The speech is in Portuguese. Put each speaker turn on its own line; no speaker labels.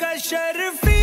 का शर्फी